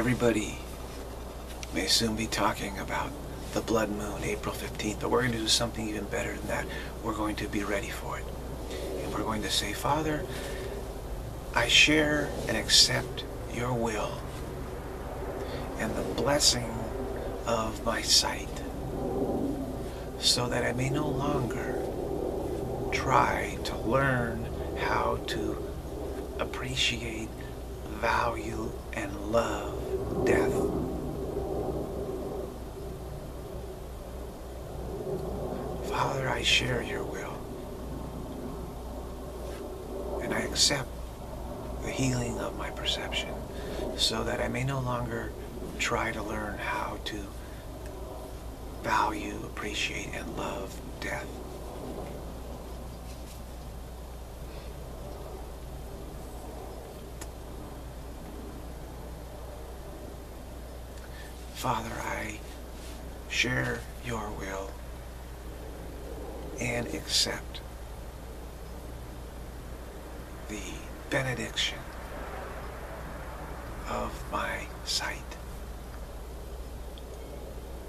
Everybody may soon be talking about the blood moon, April 15th, but we're going to do something even better than that. We're going to be ready for it. And we're going to say, Father, I share and accept your will and the blessing of my sight so that I may no longer try to learn how to appreciate, value, and love death. Father, I share your will. And I accept the healing of my perception so that I may no longer try to learn how to value, appreciate, and love death. Father, I share your will and accept the benediction of my sight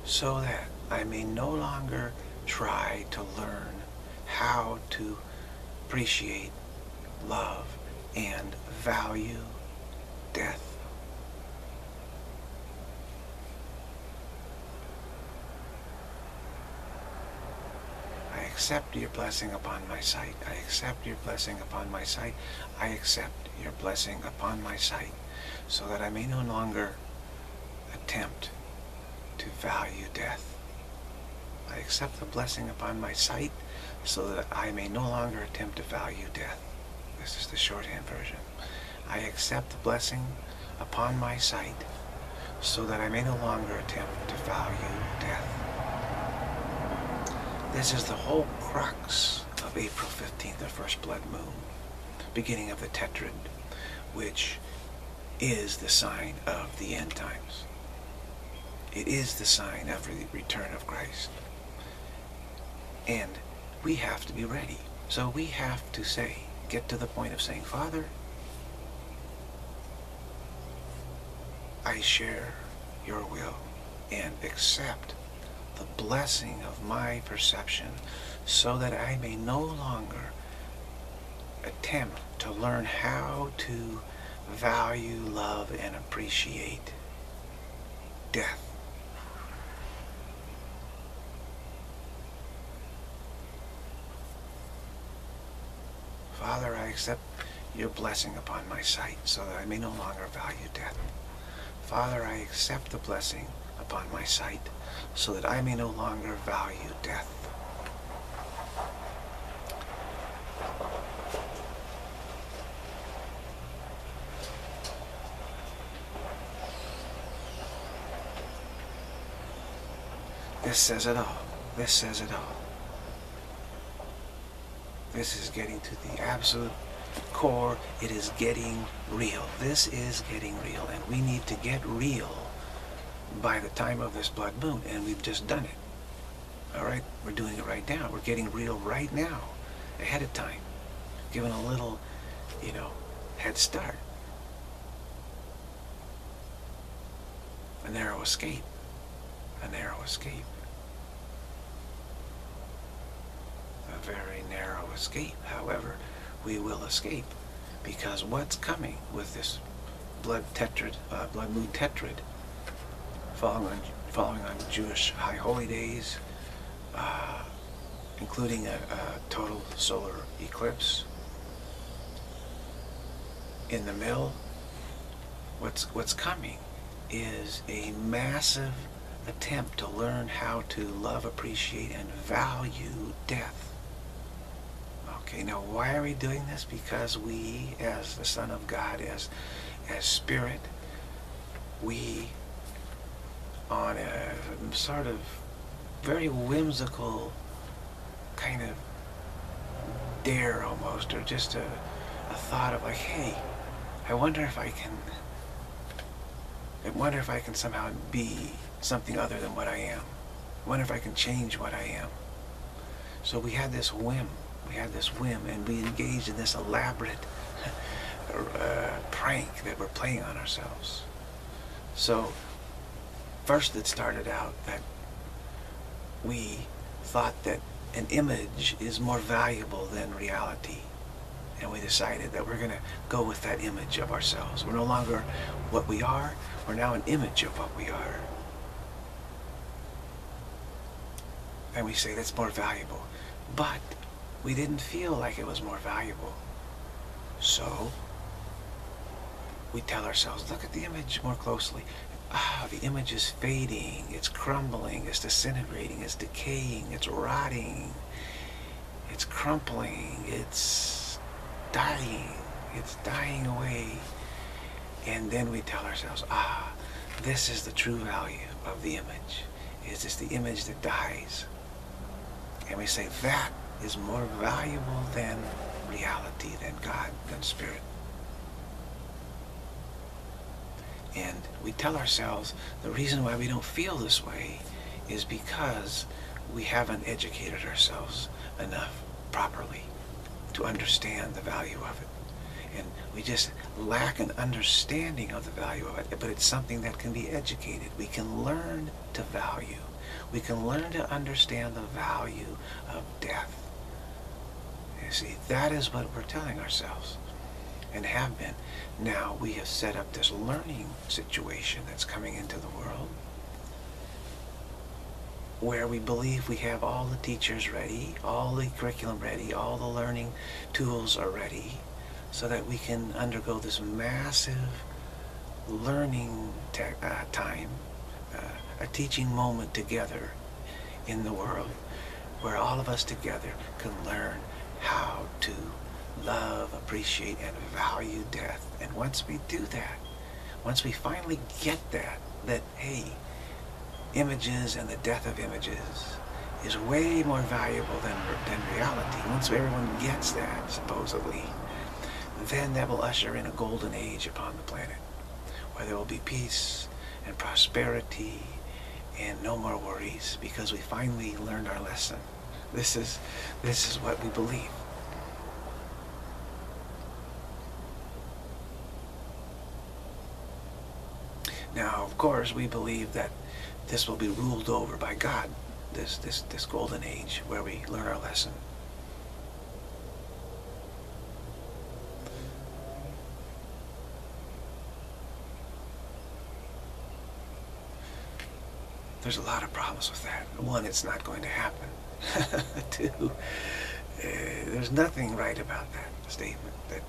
so that I may no longer try to learn how to appreciate, love, and value death. I accept your blessing upon my sight. I accept your blessing upon my sight. I accept your blessing upon my sight so that I may no longer attempt to value death. I accept the blessing upon my sight so that I may no longer attempt to value death. This is the shorthand version. I accept the blessing upon my sight so that I may no longer attempt to value death. This is the whole crux of April 15th, the first blood moon, beginning of the tetrad, which is the sign of the end times. It is the sign of the return of Christ. And we have to be ready. So we have to say, get to the point of saying, Father, I share your will and accept the blessing of my perception so that I may no longer attempt to learn how to value, love, and appreciate death. Father, I accept your blessing upon my sight so that I may no longer value death. Father, I accept the blessing upon my sight so that I may no longer value death. This says it all. This says it all. This is getting to the absolute core. It is getting real. This is getting real. And we need to get real by the time of this blood moon. And we've just done it. All right? We're doing it right now. We're getting real right now, ahead of time. Giving a little, you know, head start. A narrow escape. A narrow escape. A very narrow escape. However, we will escape because what's coming with this blood tetrad, uh, blood moon tetrad, following on, following on Jewish high holy days, uh, including a, a total solar eclipse in the middle, what's what's coming is a massive attempt to learn how to love, appreciate, and value death. Okay, now why are we doing this? Because we, as the Son of God, as, as Spirit, we, on a sort of very whimsical kind of dare almost, or just a, a thought of like, hey, I wonder if I can, I wonder if I can somehow be something other than what I am. I wonder if I can change what I am. So we had this whim we had this whim and we engaged in this elaborate uh, prank that we're playing on ourselves. So, first it started out that we thought that an image is more valuable than reality. And we decided that we're going to go with that image of ourselves. We're no longer what we are, we're now an image of what we are. And we say that's more valuable. But we didn't feel like it was more valuable. So we tell ourselves, look at the image more closely. Ah, the image is fading, it's crumbling, it's disintegrating, it's decaying, it's rotting, it's crumpling, it's dying, it's dying away. And then we tell ourselves, ah, this is the true value of the image. Is this the image that dies? And we say that is more valuable than reality, than God, than spirit. And we tell ourselves the reason why we don't feel this way is because we haven't educated ourselves enough properly to understand the value of it. And we just lack an understanding of the value of it, but it's something that can be educated. We can learn to value. We can learn to understand the value of death. You see, that is what we're telling ourselves and have been. Now we have set up this learning situation that's coming into the world where we believe we have all the teachers ready, all the curriculum ready, all the learning tools are ready so that we can undergo this massive learning uh, time, uh, a teaching moment together in the world where all of us together can learn how to love, appreciate, and value death. And once we do that, once we finally get that, that, hey, images and the death of images is way more valuable than, than reality. Once everyone gets that, supposedly, then that will usher in a golden age upon the planet, where there will be peace and prosperity and no more worries because we finally learned our lesson. This is, this is what we believe. Now, of course, we believe that this will be ruled over by God, this, this, this golden age where we learn our lesson. There's a lot of problems with that. One, it's not going to happen. Two, uh, there's nothing right about that statement. That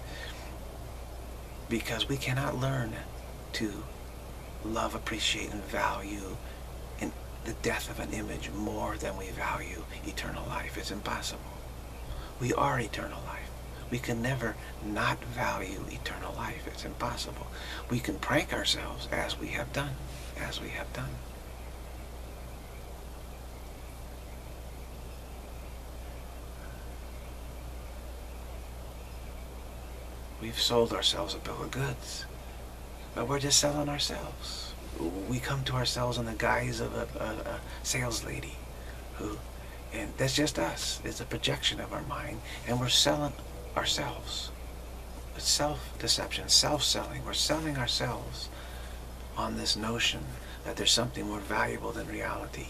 because we cannot learn to love, appreciate, and value in the death of an image more than we value eternal life. It's impossible. We are eternal life. We can never not value eternal life. It's impossible. We can prank ourselves as we have done, as we have done. We've sold ourselves a bill of goods. But we're just selling ourselves. We come to ourselves in the guise of a, a, a sales lady who, and that's just us. It's a projection of our mind, and we're selling ourselves. It's self-deception, self-selling. We're selling ourselves on this notion that there's something more valuable than reality.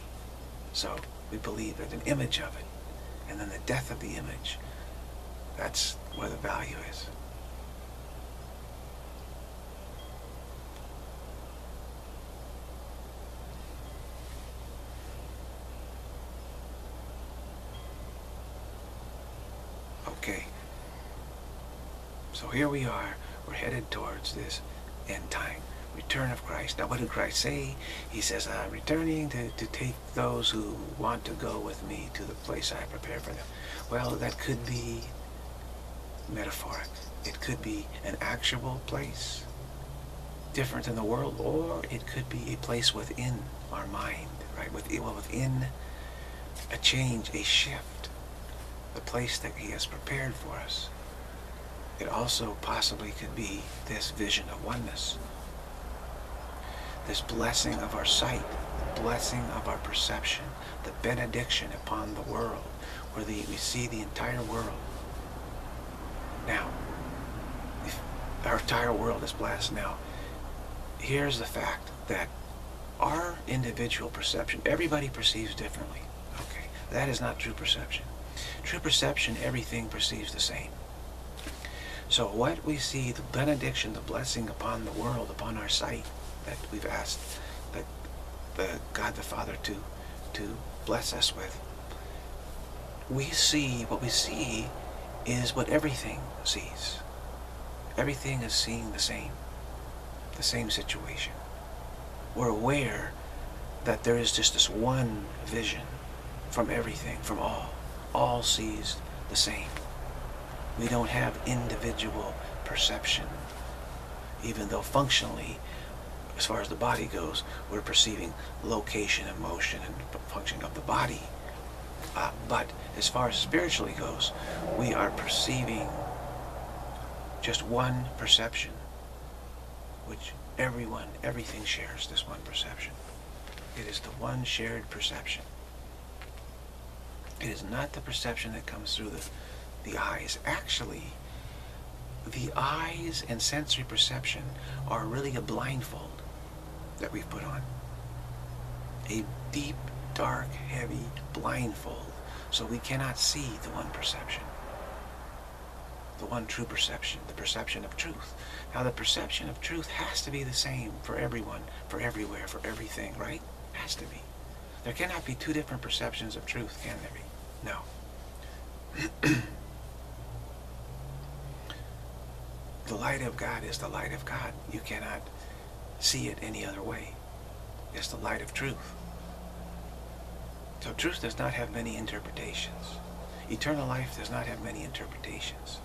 So we believe there's an image of it, and then the death of the image. That's where the value is. Okay. So here we are. We're headed towards this end time. Return of Christ. Now what did Christ say? He says, I'm returning to, to take those who want to go with me to the place I prepare for them. Well, that could be metaphoric. It could be an actual place, different than the world, or it could be a place within our mind, right? Within a change, a shift the place that he has prepared for us. It also possibly could be this vision of oneness, this blessing of our sight, the blessing of our perception, the benediction upon the world, where the, we see the entire world. Now, if our entire world is blessed now, here's the fact that our individual perception, everybody perceives differently. Okay, that is not true perception. True perception, everything perceives the same. So what we see, the benediction, the blessing upon the world, upon our sight that we've asked that the God the Father to to bless us with. We see, what we see is what everything sees. Everything is seeing the same, the same situation. We're aware that there is just this one vision from everything, from all. All sees the same. We don't have individual perception, even though functionally, as far as the body goes, we're perceiving location and motion and function of the body. Uh, but as far as spiritually goes, we are perceiving just one perception, which everyone, everything shares this one perception. It is the one shared perception. It is not the perception that comes through the, the eyes. Actually, the eyes and sensory perception are really a blindfold that we've put on. A deep, dark, heavy blindfold. So we cannot see the one perception the one true perception, the perception of truth. Now, the perception of truth has to be the same for everyone, for everywhere, for everything, right? Has to be. There cannot be two different perceptions of truth, can there be? No. the light of God is the light of God. You cannot see it any other way. It's the light of truth. So truth does not have many interpretations. Eternal life does not have many interpretations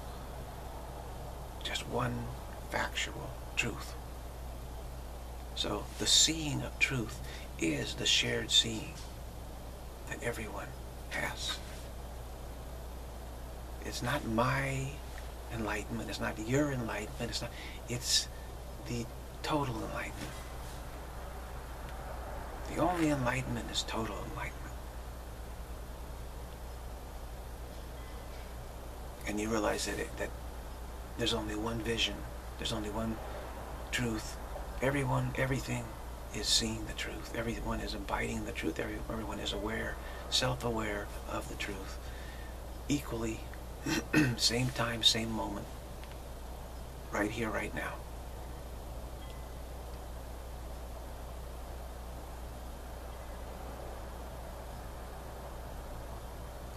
just one factual truth. So the seeing of truth is the shared seeing that everyone has. It's not my enlightenment, it's not your enlightenment, it's not it's the total enlightenment. The only enlightenment is total enlightenment. And you realize that, it, that there's only one vision. There's only one truth. Everyone, everything is seeing the truth. Everyone is abiding the truth. Everyone is aware, self-aware of the truth. Equally, same time, same moment. Right here, right now.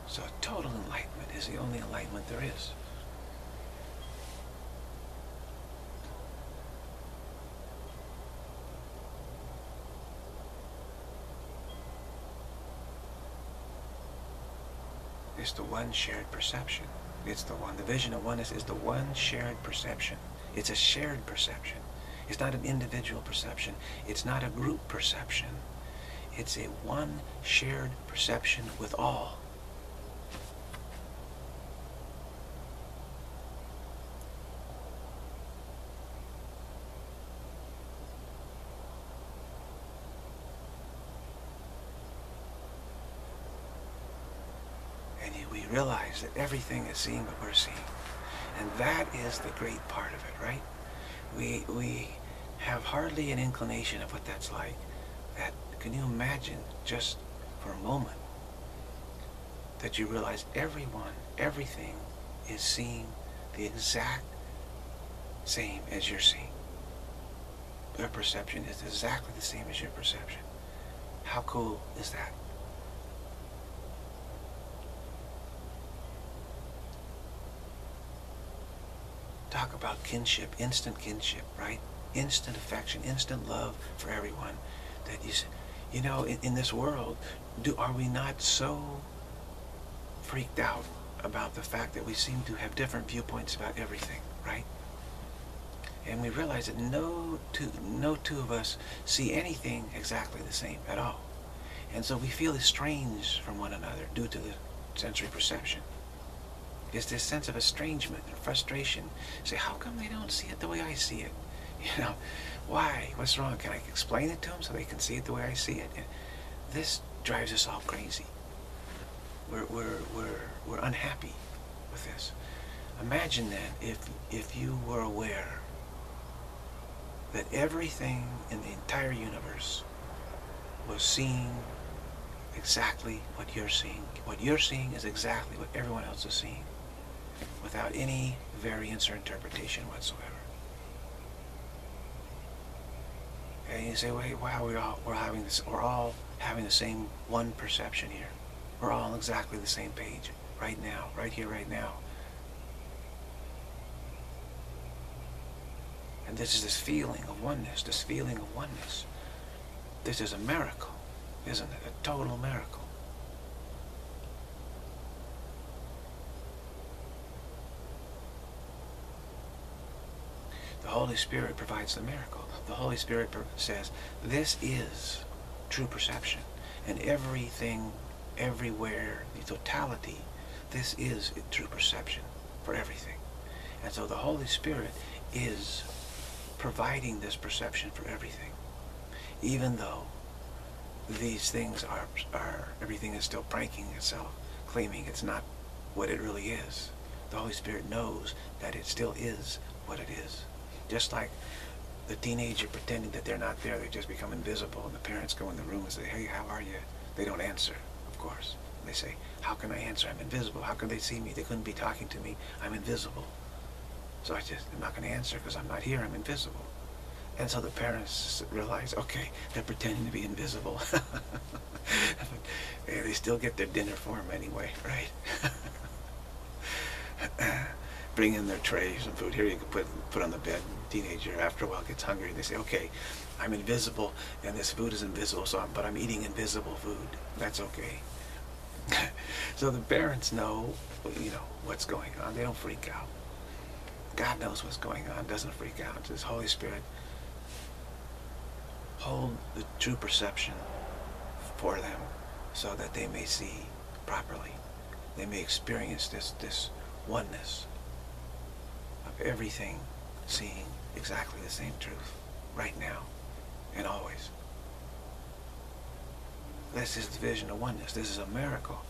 So total enlightenment is the only enlightenment there is. Is the one shared perception. It's the one. The vision of oneness is the one shared perception. It's a shared perception. It's not an individual perception. It's not a group perception. It's a one shared perception with all. That everything is seeing what we're seeing. And that is the great part of it, right? We, we have hardly an inclination of what that's like. That, can you imagine just for a moment that you realize everyone, everything is seeing the exact same as you're seeing. Their perception is exactly the same as your perception. How cool is that? Talk about kinship, instant kinship, right? Instant affection, instant love for everyone. That you, you know, in, in this world, do are we not so freaked out about the fact that we seem to have different viewpoints about everything, right? And we realize that no two, no two of us see anything exactly the same at all. And so we feel estranged from one another due to the sensory perception is this sense of estrangement and frustration. Say, how come they don't see it the way I see it? You know, why? What's wrong? Can I explain it to them so they can see it the way I see it? And this drives us all crazy. We're, we're, we're, we're unhappy with this. Imagine then if, if you were aware that everything in the entire universe was seeing exactly what you're seeing. What you're seeing is exactly what everyone else is seeing without any variance or interpretation whatsoever. And you say, wait, wow, we're all, we're having this, we're all having the same one perception here. We're all on exactly the same page right now, right here, right now. And this is this feeling of oneness, this feeling of oneness. This is a miracle, isn't it? A total miracle. The Holy Spirit provides the miracle. The Holy Spirit says, this is true perception. And everything, everywhere, the totality, this is true perception for everything. And so the Holy Spirit is providing this perception for everything. Even though these things are, are everything is still pranking itself, claiming it's not what it really is. The Holy Spirit knows that it still is what it is. Just like the teenager pretending that they're not there, they just become invisible, and the parents go in the room and say, hey, how are you? They don't answer, of course. They say, how can I answer? I'm invisible. How can they see me? They couldn't be talking to me. I'm invisible. So I just, I'm not going to answer because I'm not here. I'm invisible. And so the parents realize, okay, they're pretending to be invisible. they still get their dinner for them anyway, right? Bring in their trays and food. Here you can put put on the bed. Teenager after a while gets hungry. They say, okay, I'm invisible and this food is invisible, so I'm, but I'm eating invisible food. That's okay. so the parents know, you know, what's going on. They don't freak out. God knows what's going on, doesn't freak out. His Holy Spirit hold the true perception for them so that they may see properly. They may experience this, this oneness of everything seeing exactly the same truth right now and always. This is the vision of oneness. This is a miracle.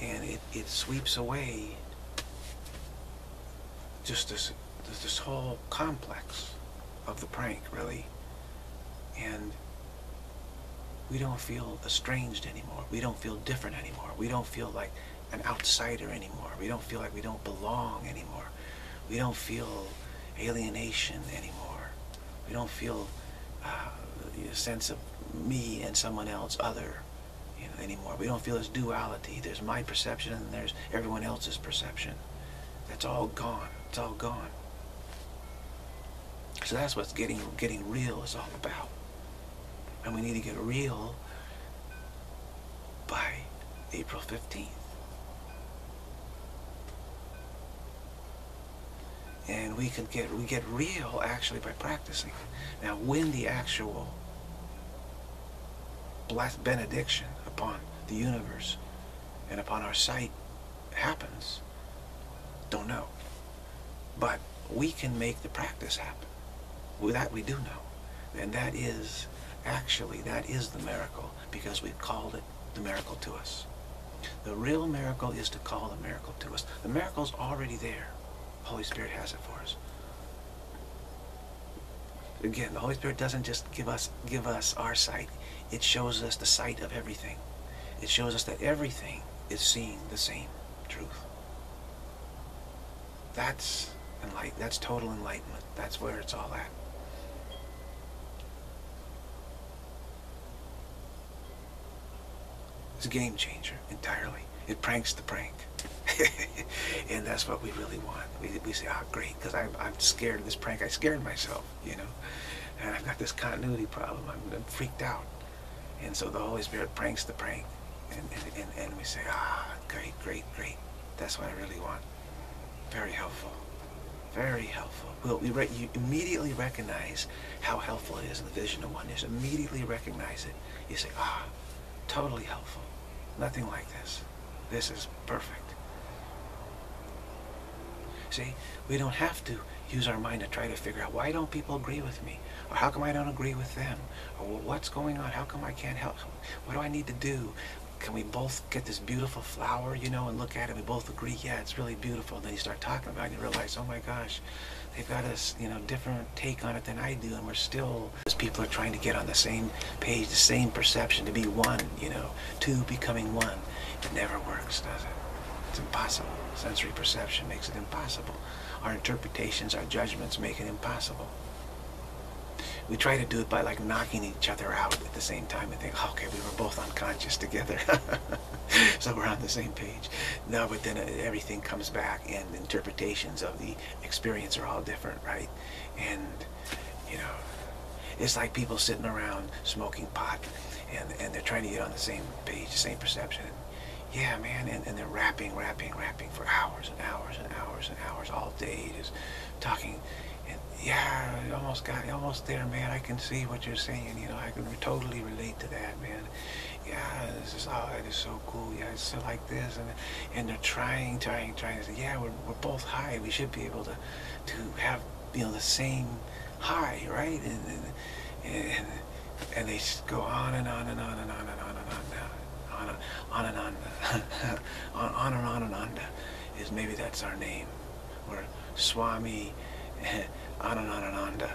And it, it sweeps away just this, this whole complex of the prank, really. And we don't feel estranged anymore. We don't feel different anymore. We don't feel like an outsider anymore. We don't feel like we don't belong anymore. We don't feel alienation anymore. We don't feel uh, a sense of me and someone else other you know, anymore. We don't feel this duality. There's my perception and there's everyone else's perception. That's all gone. It's all gone. So that's what getting getting real is all about. And we need to get real by April 15th. And we can get we get real actually by practicing. Now when the actual blessed benediction upon the universe and upon our sight happens, don't know. But we can make the practice happen. Well, that we do know. And that is, actually, that is the miracle because we've called it the miracle to us. The real miracle is to call the miracle to us. The miracle's already there. Holy Spirit has it for us. Again, the Holy Spirit doesn't just give us give us our sight. It shows us the sight of everything. It shows us that everything is seeing the same truth. That's enlight that's total enlightenment. That's where it's all at. It's a game changer entirely. It pranks the prank. and that's what we really want. We, we say, oh, great, because I'm, I'm scared of this prank. I scared myself, you know. And I've got this continuity problem. I'm, I'm freaked out. And so the Holy Spirit pranks the prank. And, and, and, and we say, ah, great, great, great. That's what I really want. Very helpful. Very helpful. Well, we you immediately recognize how helpful it is in the vision of oneness. Immediately recognize it. You say, ah, totally helpful. Nothing like this. This is perfect. See, we don't have to use our mind to try to figure out why don't people agree with me? Or how come I don't agree with them? Or what's going on? How come I can't help? What do I need to do? can we both get this beautiful flower, you know, and look at it, we both agree, yeah, it's really beautiful. Then you start talking about it and you realize, oh my gosh, they've got a, you know, different take on it than I do, and we're still, as people are trying to get on the same page, the same perception, to be one, you know, two becoming one. It never works, does it? It's impossible. Sensory perception makes it impossible. Our interpretations, our judgments make it impossible we try to do it by like knocking each other out at the same time and think, okay, we were both unconscious together. so we're on the same page. No, but then uh, everything comes back and interpretations of the experience are all different, right? And, you know, it's like people sitting around smoking pot and, and they're trying to get on the same page, the same perception. Yeah, man, and, and they're rapping, rapping, rapping for hours and hours and hours and hours all day, just talking And yeah, almost got almost there, man. I can see what you're saying. You know, I can totally relate to that, man. Yeah, this is oh, it is so cool. Yeah, it's so like this, and and they're trying, trying, trying to say, yeah, we're we're both high. We should be able to to have you know the same high, right? And and and, and they go on and on and on and on and on and on and on and on on on and on and on is maybe that's our name. We're Swami. Anandananda.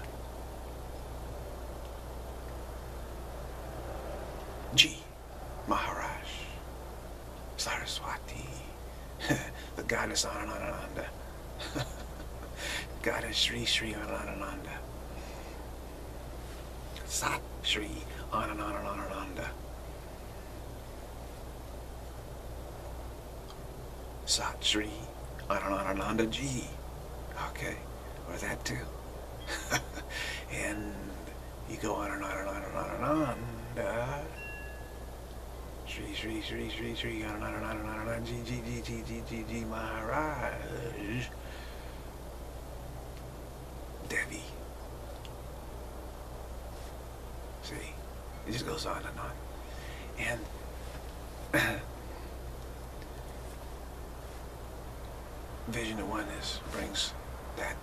Ji. Maharaj. Saraswati. the goddess Anandananda. goddess Sri Sri Anandananda. Sat Sri Anandananda. Sat Sri Anandananda Ji. Okay or that too. and you go on and on and on and on and on. Uh, Shri Shri Shri Shri Shri on and on and on and on and on. Ji Ji Ji Ji Ji Ji Ji Maharaj. Devi. See, it just goes on and on. And Vision of Oneness brings that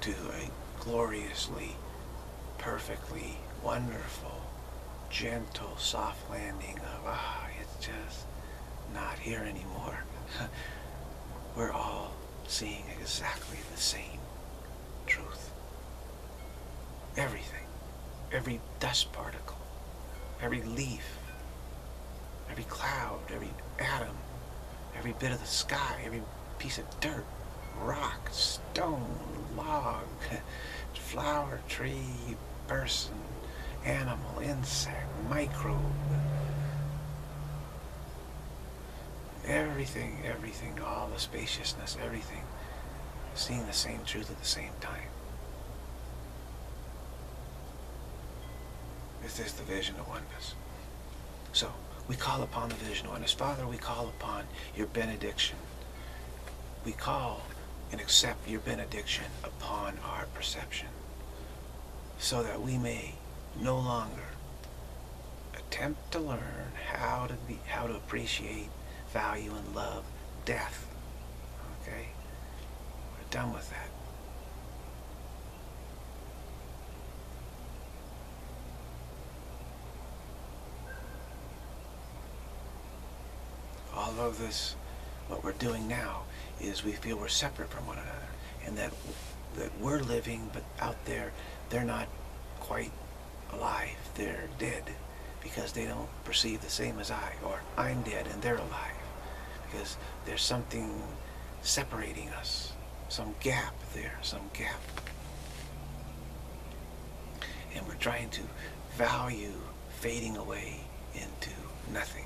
to a gloriously, perfectly wonderful, gentle, soft landing of, ah, it's just not here anymore. We're all seeing exactly the same truth. Everything, every dust particle, every leaf, every cloud, every atom, every bit of the sky, every piece of dirt, rock, stone, log, flower, tree, person, animal, insect, microbe. Everything, everything, all the spaciousness, everything, seeing the same truth at the same time. This is the vision of oneness. So, we call upon the vision of oneness. Father, we call upon your benediction. We call and accept your benediction upon our perception so that we may no longer attempt to learn how to be how to appreciate value and love death. Okay? We're done with that. All of this what we're doing now is we feel we're separate from one another and that that we're living but out there they're not quite alive. They're dead because they don't perceive the same as I or I'm dead and they're alive because there's something separating us some gap there some gap. And we're trying to value fading away into nothing.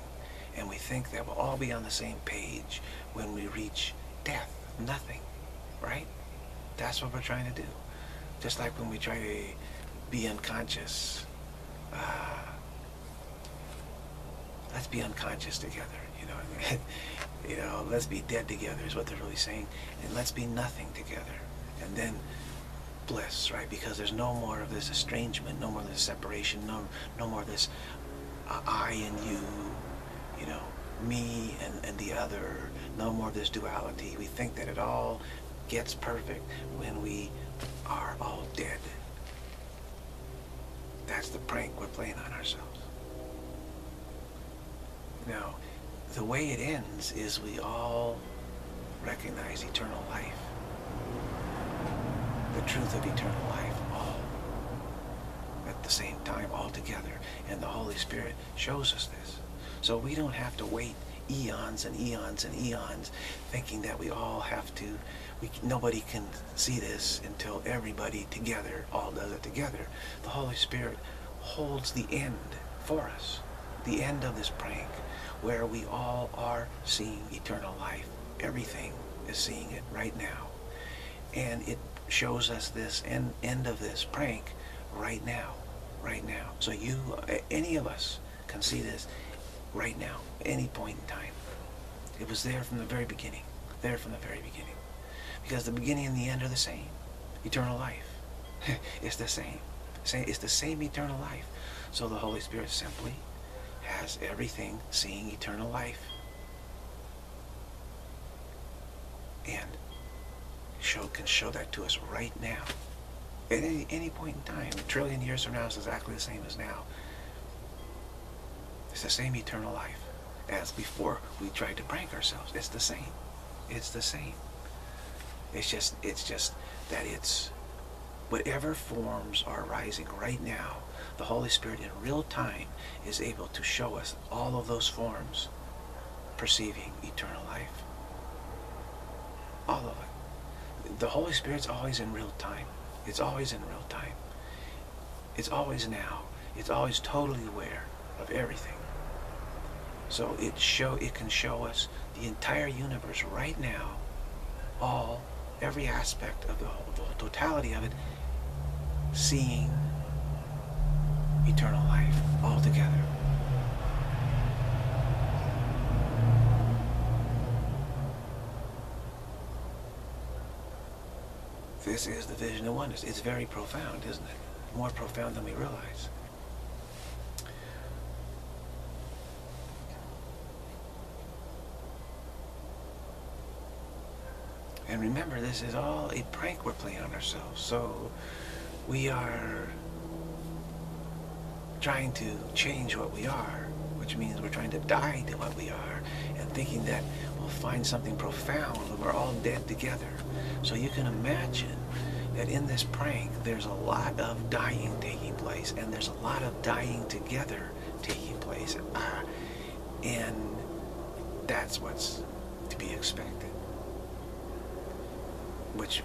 And we think that we'll all be on the same page when we reach death, nothing, right? That's what we're trying to do. Just like when we try to be unconscious, uh, let's be unconscious together, you know. you know, let's be dead together is what they're really saying, and let's be nothing together, and then bliss, right? Because there's no more of this estrangement, no more of this separation, no, no more of this uh, I and you, you know, me and, and the other, no more of this duality. We think that it all gets perfect when we are all dead. That's the prank we're playing on ourselves. Now, the way it ends is we all recognize eternal life. The truth of eternal life all at the same time, all together. And the Holy Spirit shows us this. So we don't have to wait eons and eons and eons thinking that we all have to we nobody can see this until everybody together all does it together. The holy spirit holds the end for us the end of this prank where we all are seeing eternal life. Everything is seeing it right now. And it shows us this end, end of this prank right now right now. So you any of us can see this right now, any point in time. It was there from the very beginning, there from the very beginning. Because the beginning and the end are the same. Eternal life. it's the same. It's the same eternal life. So the Holy Spirit simply has everything seeing eternal life. And show can show that to us right now. At any, any point in time, a trillion years from now is exactly the same as now. It's the same eternal life as before we tried to prank ourselves. It's the same. It's the same. It's just it's just that it's whatever forms are arising right now, the Holy Spirit in real time is able to show us all of those forms perceiving eternal life. All of it. The Holy Spirit's always in real time. It's always in real time. It's always now. It's always totally aware of everything. So it show it can show us the entire universe right now, all every aspect of the, whole, the totality of it, seeing eternal life all together. This is the vision of oneness. It's very profound, isn't it? More profound than we realize. And remember, this is all a prank we're playing on ourselves. So we are trying to change what we are, which means we're trying to die to what we are and thinking that we'll find something profound when we're all dead together. So you can imagine that in this prank, there's a lot of dying taking place and there's a lot of dying together taking place. Uh, and that's what's to be expected which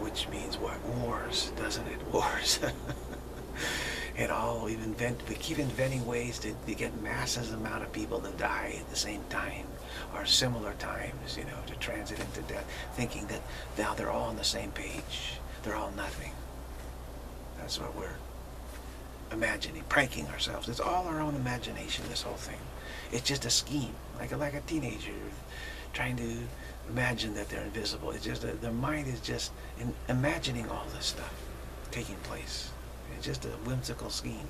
which means what? Wars doesn't it? Wars. And all we invent we keep inventing ways to, to get masses amount of people to die at the same time or similar times you know to transit into death thinking that now they're all on the same page. They're all nothing. That's what we're imagining pranking ourselves. It's all our own imagination this whole thing. It's just a scheme like a, like a teenager trying to imagine that they're invisible. It's just their mind is just in imagining all this stuff taking place. It's just a whimsical scheme.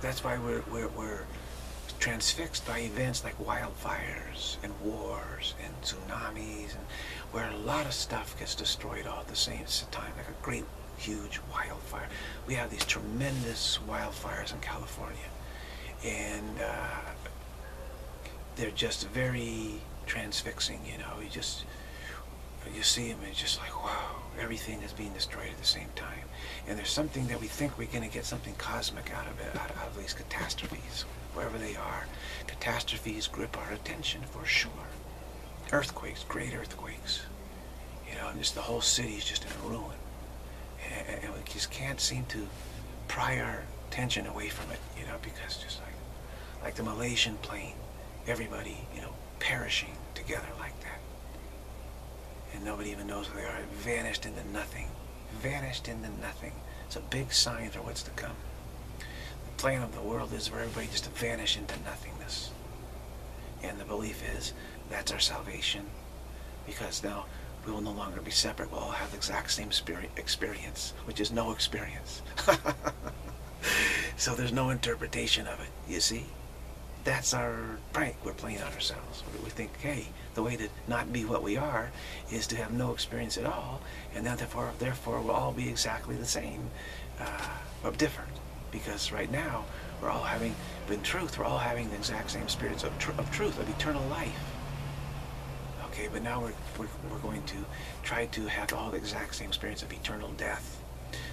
That's why we're, we're, we're transfixed by events like wildfires and wars and tsunamis and where a lot of stuff gets destroyed all at the same time, like a great huge wildfire. We have these tremendous wildfires in California. And uh, they're just very transfixing, you know. You just, you see them and it's just like, wow, everything is being destroyed at the same time. And there's something that we think we're going to get something cosmic out of it, out, of these catastrophes, wherever they are. Catastrophes grip our attention for sure. Earthquakes, great earthquakes. You know, and just the whole city is just in ruin and we just can't seem to pry our attention away from it, you know, because just like, like the Malaysian plane, everybody, you know, perishing together like that. And nobody even knows where they are. Vanished into nothing. Vanished into nothing. It's a big sign for what's to come. The plan of the world is for everybody just to vanish into nothingness. And the belief is that's our salvation. Because now we will no longer be separate. We'll all have the exact same experience, which is no experience. so there's no interpretation of it, you see? that's our prank we're playing on ourselves. We think, hey, the way to not be what we are is to have no experience at all, and therefore, therefore we'll all be exactly the same, uh, but different. Because right now, we're all having, in truth, we're all having the exact same spirits of, tr of truth, of eternal life. Okay, but now we're, we're, we're going to try to have all the exact same experience of eternal death.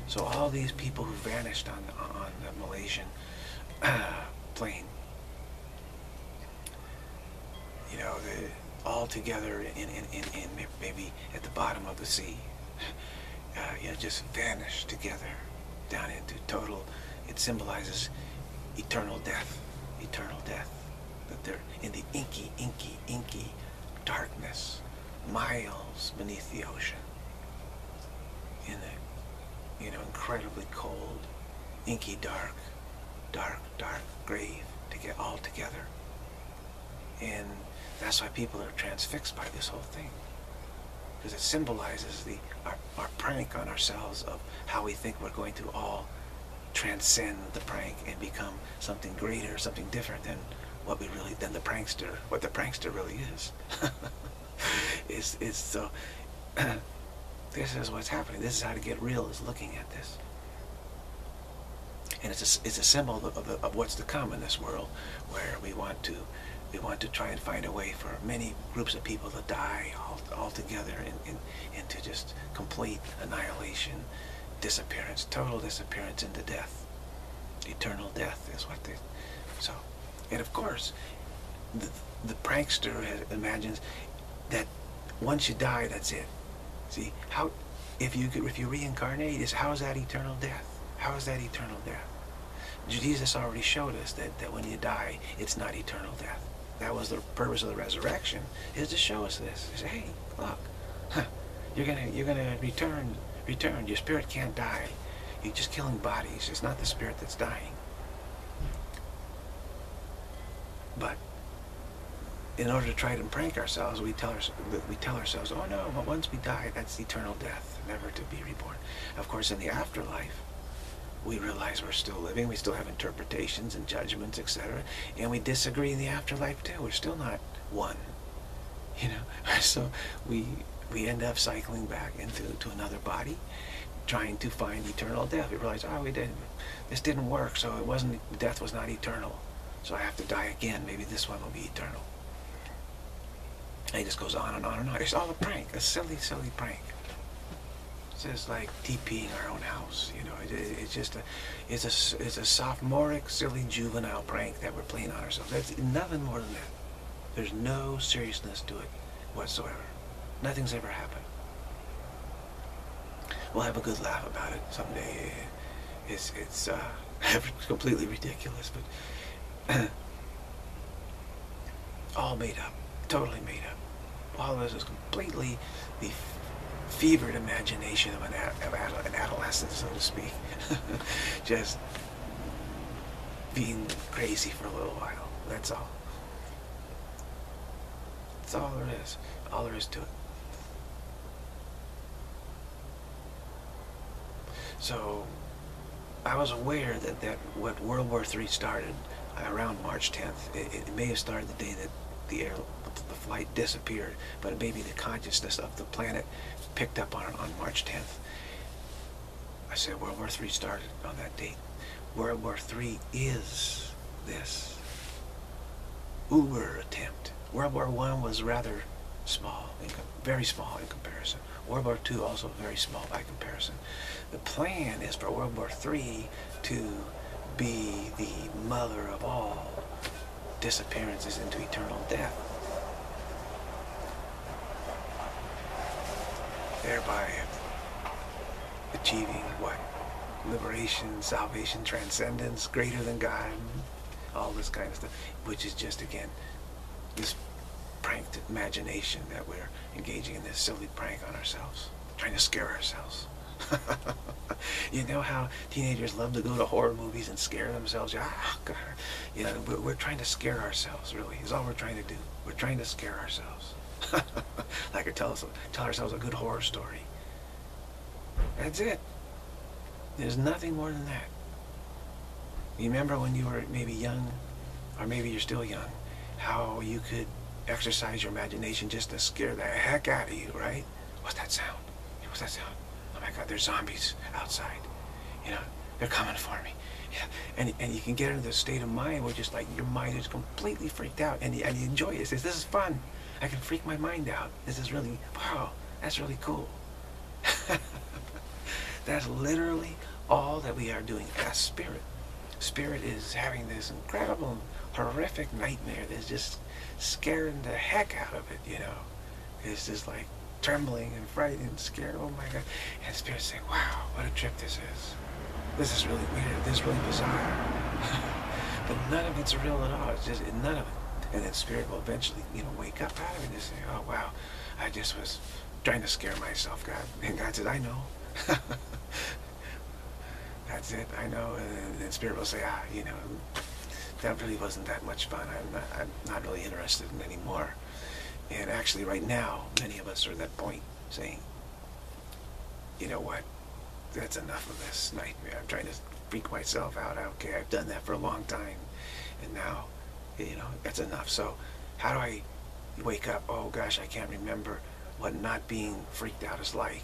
So all these people who vanished on, on the Malaysian uh, plane, you know, all together in, in, in, in, maybe at the bottom of the sea, uh, you know, just vanished together down into total, it symbolizes eternal death, eternal death. That they're in the inky, inky, inky darkness, miles beneath the ocean, in a, you know, incredibly cold, inky dark, dark, dark grave to get all together. And that's why people are transfixed by this whole thing. Because it symbolizes the our, our prank on ourselves of how we think we're going to all transcend the prank and become something greater, something different than what we really, than the prankster, what the prankster really is. is, is so, this is what's happening. This is how to get real, is looking at this. And it's a, it's a symbol of, of, of what's to come in this world, where we want to we want to try and find a way for many groups of people to die all, all together and, into just complete annihilation, disappearance, total disappearance into death. Eternal death is what they... So, and of course, the, the prankster imagines that once you die, that's it. See, how, if you, if you reincarnate, is how is that eternal death? How is that eternal death? Jesus already showed us that, that when you die, it's not eternal death. That was the purpose of the resurrection, is to show us this. He said, hey, look, huh, you're gonna you're gonna return return. Your spirit can't die. You're just killing bodies. It's not the spirit that's dying. But in order to try to prank ourselves, we tell, our, we tell ourselves, oh no, but once we die, that's eternal death, never to be reborn. Of course, in the afterlife, we realize we're still living, we still have interpretations and judgments, etc. And we disagree in the afterlife too. We're still not one. You know? So we we end up cycling back into to another body, trying to find eternal death. We realize, oh, we didn't this didn't work, so it wasn't death was not eternal. So I have to die again. Maybe this one will be eternal. And it just goes on and on and on. It's all a prank, a silly, silly prank. It's just like TPing our own house, you know. It, it, it's just a, it's a, it's a sophomoric, silly, juvenile prank that we're playing on ourselves. That's nothing more than that. There's no seriousness to it whatsoever. Nothing's ever happened. We'll have a good laugh about it someday. It's, it's uh, completely ridiculous, but all made up, totally made up. All of this is completely the fevered imagination of an, of an adolescent, so to speak. Just being crazy for a little while. That's all. That's all there is. All there is to it. So I was aware that, that what World War III started around March 10th, it, it may have started the day that the air the flight disappeared, but maybe the consciousness of the planet picked up on it on March 10th. I said World War III started on that date. World War III is this uber attempt. World War I was rather small, very small in comparison. World War II also very small by comparison. The plan is for World War III to be the mother of all disappearances into eternal death. thereby achieving what? Liberation, salvation, transcendence, greater than God, all this kind of stuff, which is just, again, this pranked imagination that we're engaging in this silly prank on ourselves, trying to scare ourselves. you know how teenagers love to go to horror movies and scare themselves? Yeah, ah, God. You know, we're, we're trying to scare ourselves, really, is all we're trying to do. We're trying to scare ourselves. like tell us tell ourselves a good horror story. That's it. There's nothing more than that. You remember when you were maybe young or maybe you're still young, how you could exercise your imagination just to scare the heck out of you, right? What's that sound? What's that sound? My God, there's zombies outside. You know, they're coming for me. Yeah. And, and you can get into this state of mind where just like your mind is completely freaked out and you, and you enjoy it. Says, this is fun. I can freak my mind out. This is really, wow, that's really cool. that's literally all that we are doing as spirit. Spirit is having this incredible, horrific nightmare that's just scaring the heck out of it, you know. It's just like trembling and frightened scared. Oh my God. And Spirit saying, wow, what a trip this is. This is really weird. This is really bizarre. but none of it's real at all. It's just none of it. And then Spirit will eventually, you know, wake up out of it and say, oh wow, I just was trying to scare myself, God. And God said, I know. That's it. I know. And then Spirit will say, ah, you know, that really wasn't that much fun. I'm not, I'm not really interested in anymore. And actually, right now, many of us are at that point saying, you know what, that's enough of this nightmare. I'm trying to freak myself out. Okay, I've done that for a long time. And now, you know, that's enough. So how do I wake up? Oh gosh, I can't remember what not being freaked out is like.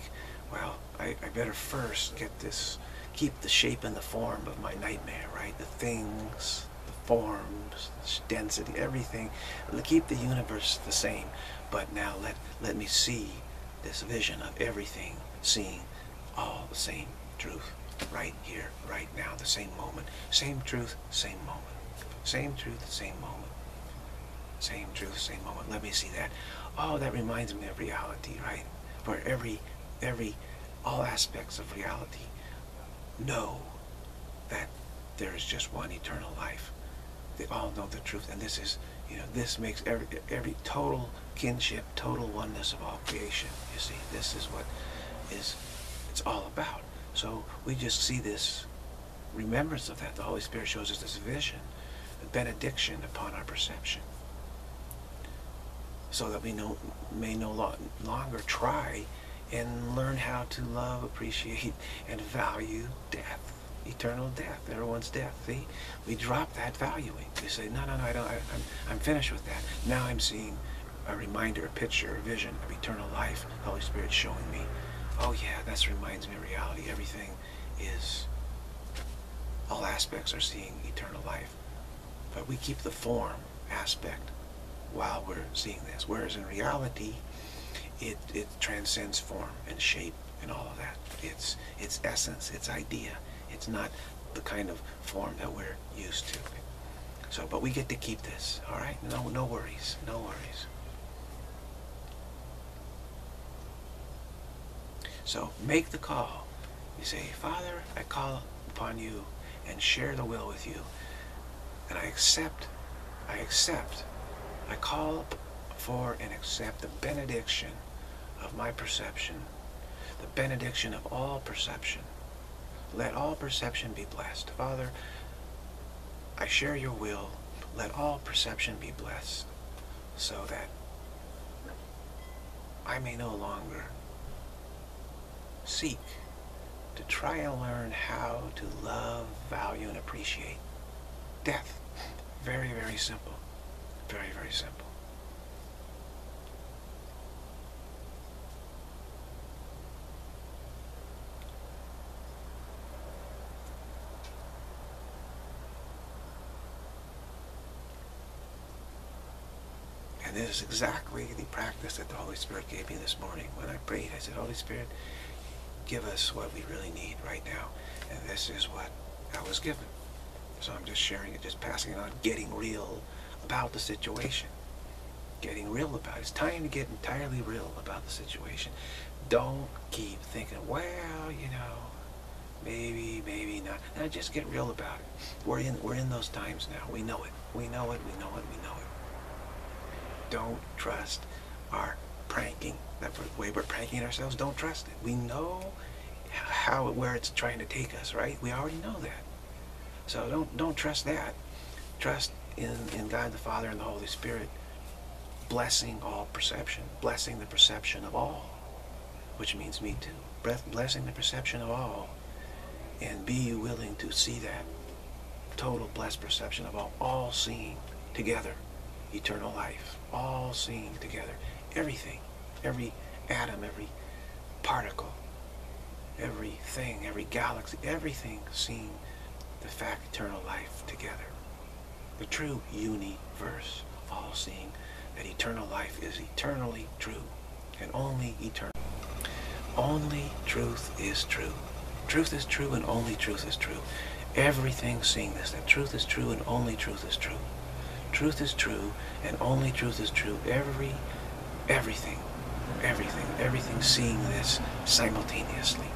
Well, I, I better first get this, keep the shape and the form of my nightmare, right? The things, forms, density, everything. Keep the universe the same, but now let, let me see this vision of everything, seeing all the same truth, right here, right now, the same moment. Same truth, same moment. Same truth, same moment. Same truth, same moment. Let me see that. Oh, that reminds me of reality, right? For every, every, all aspects of reality know that there is just one eternal life they all know the truth. And this is, you know, this makes every, every total kinship, total oneness of all creation. You see, this is what is, it's all about. So we just see this remembrance of that. The Holy Spirit shows us this vision, a benediction upon our perception. So that we know, may no lo longer try and learn how to love, appreciate, and value death eternal death, everyone's death. See, we drop that valuing. We say, no, no, no, I don't. I, I'm, I'm finished with that. Now I'm seeing a reminder, a picture, a vision of eternal life. Holy Spirit showing me, oh yeah, that reminds me of reality. Everything is, all aspects are seeing eternal life. But we keep the form aspect while we're seeing this. Whereas in reality, it, it transcends form and shape and all of that. It's, it's essence, it's idea. It's not the kind of form that we're used to. So, but we get to keep this, all right? No, no worries, no worries. So make the call. You say, Father, I call upon you and share the will with you. And I accept, I accept, I call for and accept the benediction of my perception, the benediction of all perception, let all perception be blessed. Father, I share your will. Let all perception be blessed so that I may no longer seek to try and learn how to love, value, and appreciate death. Very, very simple. Very, very simple. And this is exactly the practice that the Holy Spirit gave me this morning when I prayed. I said, Holy Spirit, give us what we really need right now. And this is what I was given. So I'm just sharing it, just passing it on, getting real about the situation. Getting real about it. It's time to get entirely real about the situation. Don't keep thinking, well, you know, maybe, maybe not. Now just get real about it. We're in, we're in those times now. We know it. We know it. We know it. We know it don't trust our pranking. That way we're pranking ourselves, don't trust it. We know how where it's trying to take us, right? We already know that. So don't don't trust that. Trust in, in God the Father and the Holy Spirit blessing all perception, blessing the perception of all, which means me too. Blessing the perception of all. And be willing to see that total blessed perception of all, all seeing together eternal life. All seeing together. Everything. Every atom, every particle, everything, every galaxy, everything seeing the fact eternal life together. The true universe, of all seeing that eternal life is eternally true and only eternal. Only truth is true. Truth is true and only truth is true. Everything seeing this, that truth is true and only truth is true. Truth is true and only truth is true. Every, everything, everything, everything seeing this simultaneously.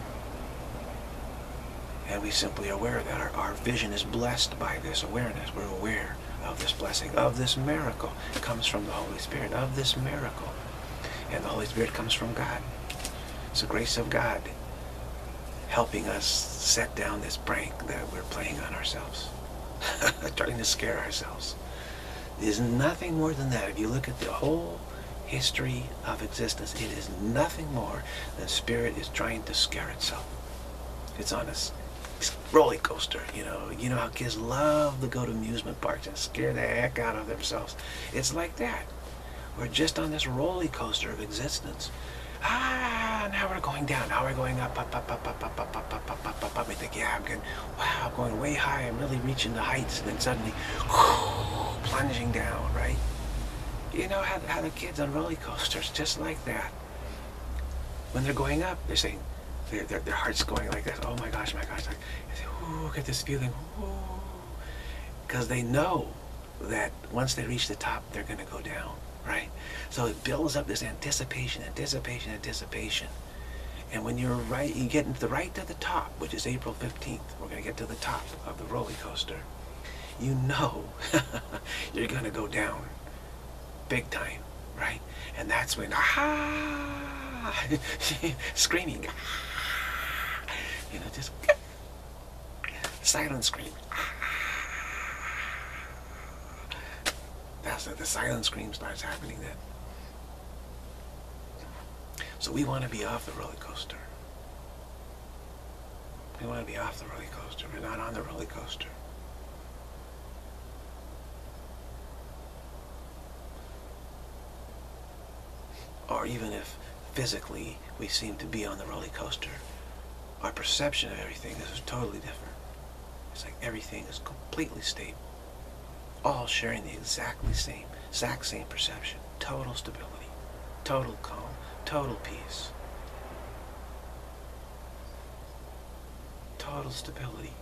And we simply are aware that our, our vision is blessed by this awareness. We're aware of this blessing, of this miracle. It comes from the Holy Spirit, of this miracle. And the Holy Spirit comes from God. It's the grace of God helping us set down this prank that we're playing on ourselves. Trying to scare ourselves. There's nothing more than that. If you look at the whole history of existence, it is nothing more than spirit is trying to scare itself. It's on a roller coaster, you know. You know how kids love to go to amusement parks and scare the heck out of themselves. It's like that. We're just on this roller coaster of existence. Ah, now we're going down. Now we're going up, up, up, up, up, up, up, up, up, up, up, up, up. We think, yeah, I'm getting, wow, going way high. I'm really reaching the heights. And then suddenly, whoo, plunging down, right? You know how, how the kids on roller coasters, just like that. When they're going up, they're saying, their, their, their heart's going like this. Oh my gosh, my gosh. Like, say, ooh, get this feeling. ooh. Because they know that once they reach the top, they're going to go down, right? So it builds up this anticipation, anticipation, anticipation. And when you're right, you get right to the top, which is April 15th. We're going to get to the top of the roller coaster. You know you're going to go down big time, right? And that's when, ah, screaming, you know, just silent scream. That's it. The silent scream starts happening then. So we want to be off the roller coaster. We want to be off the roller coaster. We're not on the roller coaster. Or even if physically we seem to be on the roller coaster, our perception of everything is totally different. It's like everything is completely stable. All sharing the exactly same, exact same perception. Total stability, total calm, total peace. Total stability.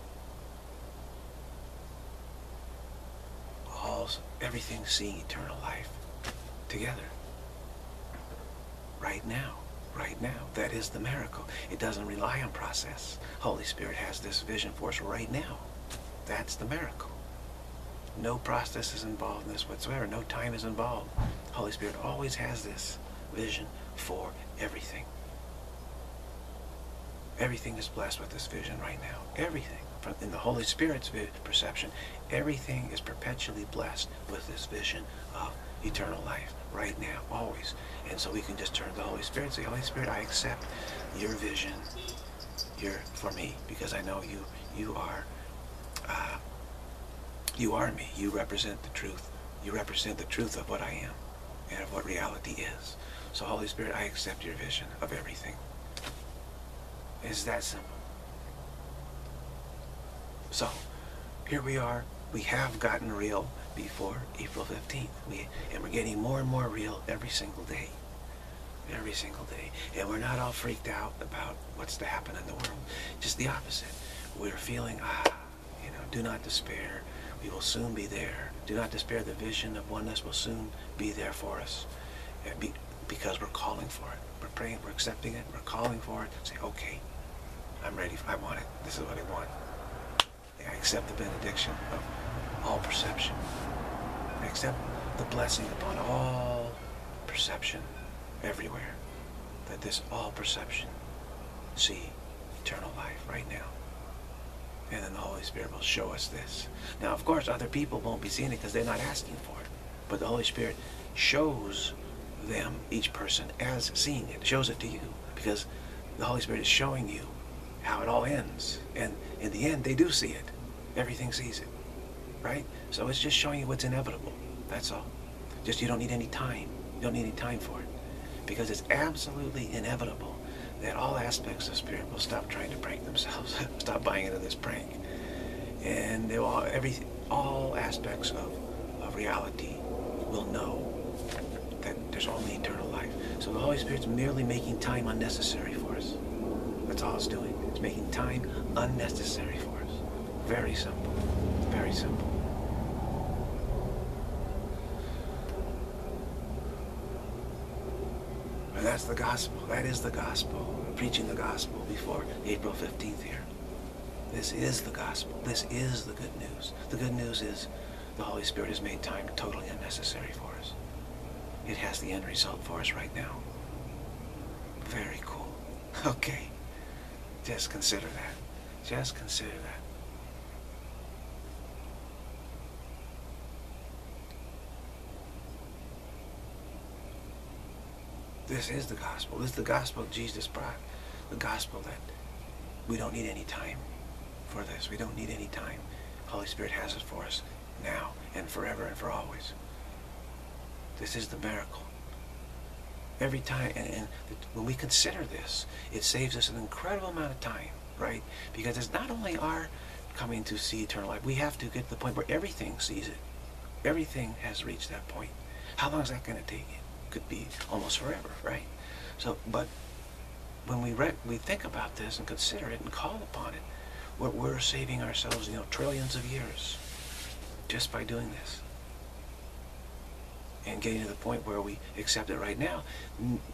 All, everything seeing eternal life together. Right now right now. That is the miracle. It doesn't rely on process. Holy Spirit has this vision for us right now. That's the miracle. No process is involved in this whatsoever. No time is involved. Holy Spirit always has this vision for everything. Everything is blessed with this vision right now. Everything. In the Holy Spirit's perception, everything is perpetually blessed with this vision of eternal life right now, always. And so we can just turn to the Holy Spirit and say, Holy Spirit, I accept your vision here for me because I know you you are uh, you are me. You represent the truth. You represent the truth of what I am and of what reality is. So Holy Spirit, I accept your vision of everything. It's that simple. So, here we are. We have gotten real before April 15th. We, and we're getting more and more real every single day. Every single day. And we're not all freaked out about what's to happen in the world. Just the opposite. We're feeling, ah, you know, do not despair. We will soon be there. Do not despair. The vision of oneness will soon be there for us. Be, because we're calling for it. We're praying, we're accepting it, we're calling for it. Say, okay, I'm ready. I want it. This is what I want. I accept the benediction of all perception. Accept the blessing upon all perception everywhere. That this all perception see eternal life right now. And then the Holy Spirit will show us this. Now, of course, other people won't be seeing it because they're not asking for it. But the Holy Spirit shows them, each person, as seeing it. Shows it to you. Because the Holy Spirit is showing you how it all ends. And in the end, they do see it. Everything sees it. right? So it's just showing you what's inevitable. That's all. Just you don't need any time. You don't need any time for it. Because it's absolutely inevitable that all aspects of spirit will stop trying to prank themselves. stop buying into this prank. And they will all, every, all aspects of, of reality will know that there's only eternal life. So the Holy Spirit's merely making time unnecessary for us. That's all it's doing. It's making time unnecessary for us. Very simple. Very simple. And that's the gospel. That is the gospel. Preaching the gospel before April 15th here. This is the gospel. This is the good news. The good news is the Holy Spirit has made time totally unnecessary for us. It has the end result for us right now. Very cool. Okay. Just consider that. Just consider that. This is the gospel. This is the gospel Jesus brought. The gospel that we don't need any time for this. We don't need any time. Holy Spirit has it for us now and forever and for always. This is the miracle. Every time, and, and when we consider this, it saves us an incredible amount of time, right? Because it's not only our coming to see eternal life, we have to get to the point where everything sees it. Everything has reached that point. How long is that going to take? It could be almost forever, right? So, but when we we think about this and consider it and call upon it, we're, we're saving ourselves, you know, trillions of years just by doing this and getting to the point where we accept it right now,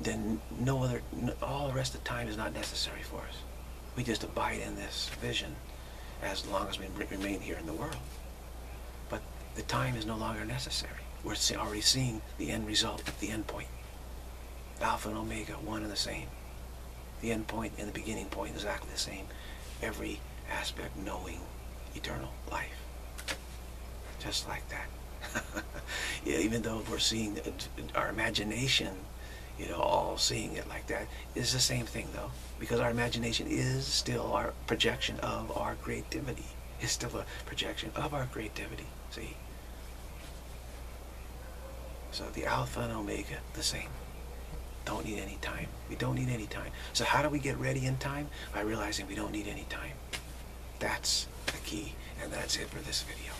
then no other, all the rest of the time is not necessary for us. We just abide in this vision as long as we remain here in the world. But the time is no longer necessary. We're already seeing the end result at the end point. Alpha and Omega, one and the same. The end point and the beginning point exactly the same. Every aspect knowing eternal life. Just like that. yeah, even though we're seeing our imagination, you know, all seeing it like that, is the same thing though, because our imagination is still our projection of our creativity. It's still a projection of our creativity. See? So the alpha and omega, the same. Don't need any time. We don't need any time. So how do we get ready in time? By realizing we don't need any time. That's the key, and that's it for this video.